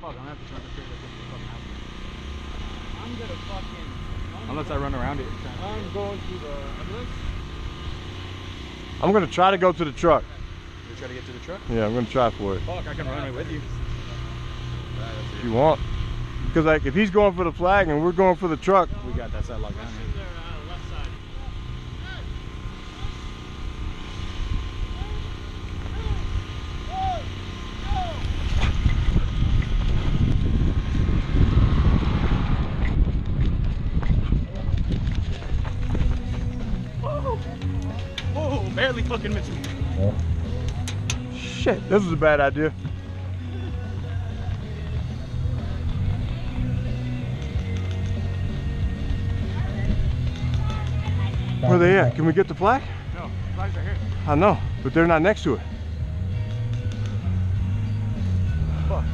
Fuck, I'm gonna have to turn the trailer to the fucking house. I'm gonna fucking. Unless I run around it. I'm going to the ambulance. I'm gonna try to go to the truck. You try to get to the truck? Yeah, I'm gonna try for it. Fuck, I can run away with you. If you want. Because like if he's going for the flag and we're going for the truck, We got that side locked down. Oh, barely fucking missed Shit, this is a bad idea. Where they at? Can we get the flag? No, the flag's are here. I know, but they're not next to it. Fuck.